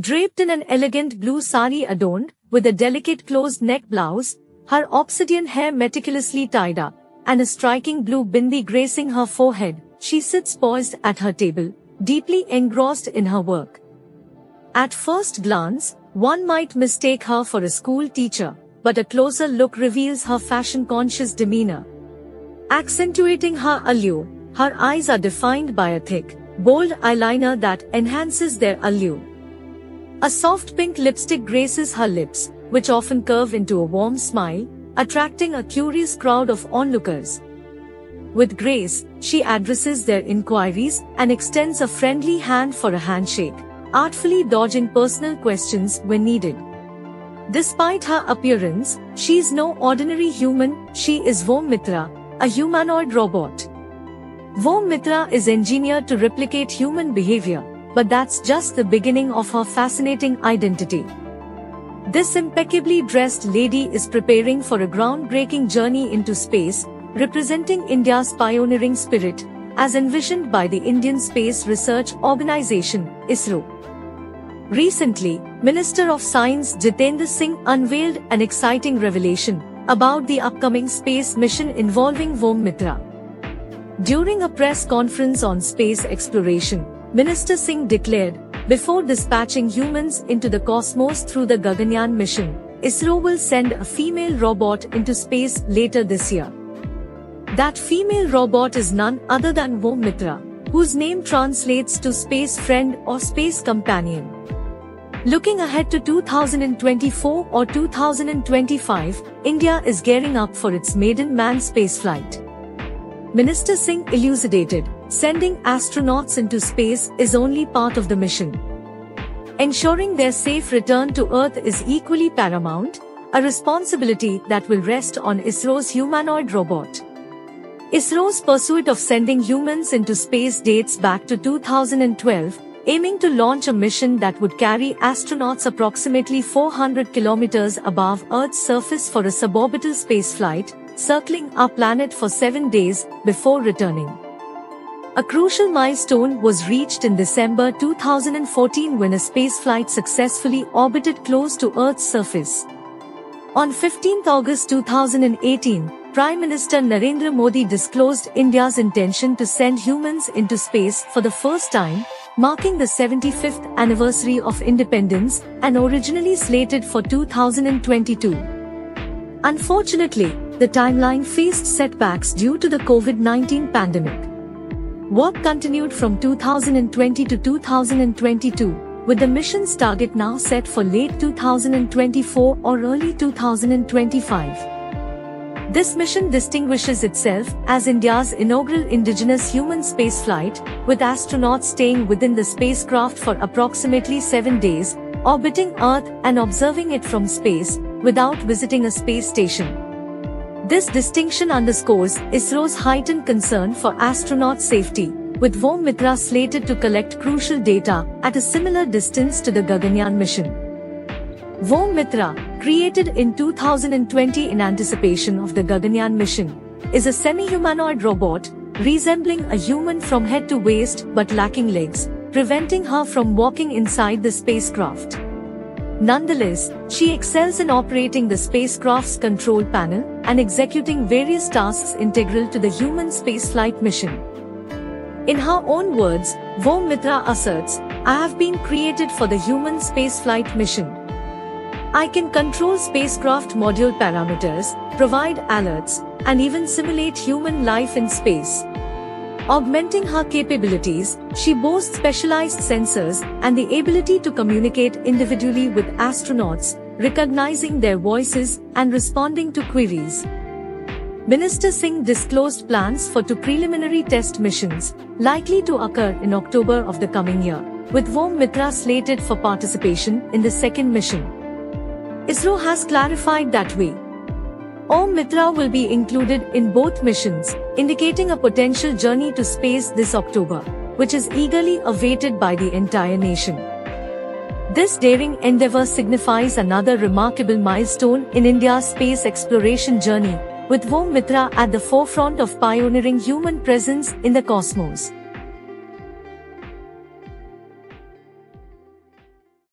Draped in an elegant blue sari adorned with a delicate closed neck blouse, her obsidian hair meticulously tied up, and a striking blue bindi gracing her forehead, she sits poised at her table, deeply engrossed in her work. At first glance, one might mistake her for a school teacher, but a closer look reveals her fashion-conscious demeanor. Accentuating her allure, her eyes are defined by a thick, bold eyeliner that enhances their allure. A soft pink lipstick graces her lips, which often curve into a warm smile, attracting a curious crowd of onlookers. With grace, she addresses their inquiries and extends a friendly hand for a handshake, artfully dodging personal questions when needed. Despite her appearance, she is no ordinary human, she is Vyommitra, a humanoid robot. Vyommitra is engineered to replicate human behavior, but that's just the beginning of her fascinating identity. This impeccably dressed lady is preparing for a groundbreaking journey into space, representing India's pioneering spirit, as envisioned by the Indian Space Research Organization, ISRO. Recently, Minister of Science Jitendra Singh unveiled an exciting revelation about the upcoming space mission involving Vyommitra. During a press conference on space exploration, Minister Singh declared, before dispatching humans into the cosmos through the Gaganyaan mission, ISRO will send a female robot into space later this year. That female robot is none other than Vyommitra, whose name translates to space friend or space companion. Looking ahead to 2024 or 2025, India is gearing up for its maiden manned spaceflight. Minister Singh elucidated, sending astronauts into space is only part of the mission. Ensuring their safe return to Earth is equally paramount, a responsibility that will rest on ISRO's humanoid robot. ISRO's pursuit of sending humans into space dates back to 2012, aiming to launch a mission that would carry astronauts approximately 400 kilometers above Earth's surface for a suborbital spaceflight, circling our planet for seven days before returning. A crucial milestone was reached in December 2014 when a spaceflight successfully orbited close to Earth's surface. On 15 August 2018, Prime Minister Narendra Modi disclosed India's intention to send humans into space for the first time, marking the 75th anniversary of independence and originally slated for 2022. Unfortunately, the timeline faced setbacks due to the COVID-19 pandemic. Work continued from 2020 to 2022, with the mission's target now set for late 2024 or early 2025. This mission distinguishes itself as India's inaugural indigenous human spaceflight, with astronauts staying within the spacecraft for approximately seven days, orbiting Earth and observing it from space, without visiting a space station. This distinction underscores ISRO's heightened concern for astronaut safety, with Vyommitra slated to collect crucial data at a similar distance to the Gaganyaan mission. Vyommitra, created in 2020 in anticipation of the Gaganyaan mission, is a semi-humanoid robot, resembling a human from head to waist but lacking legs, preventing her from walking inside the spacecraft. Nonetheless, she excels in operating the spacecraft's control panel and executing various tasks integral to the human spaceflight mission. In her own words, Vyommitra asserts, I have been created for the human spaceflight mission. I can control spacecraft module parameters, provide alerts, and even simulate human life in space. Augmenting her capabilities, she boasts specialized sensors and the ability to communicate individually with astronauts, recognizing their voices and responding to queries. Minister Singh disclosed plans for two preliminary test missions, likely to occur in October of the coming year, with Vyommitra slated for participation in the second mission. ISRO has clarified that way. Om Mitra will be included in both missions, indicating a potential journey to space this October, which is eagerly awaited by the entire nation. This daring endeavor signifies another remarkable milestone in India's space exploration journey, with Vyommitra at the forefront of pioneering human presence in the cosmos.